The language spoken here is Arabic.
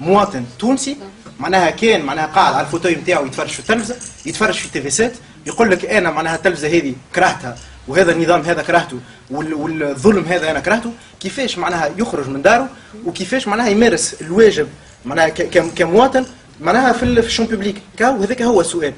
مواطن تونسي معناها كان معناها قاعد على ال fauteuil نتاعو يتفرج في التلفزة يتفرج في ال TV sat يقول لك أنا معناها التلفزة هذه كرهتها وهذا النظام هذا كرهته والظلم هذا أنا كرهته كيفاش معناها يخرج من داره وكيفاش معناها يمارس الواجب معناها كمواطن معناها في ال champ public وهذاك هو السؤال.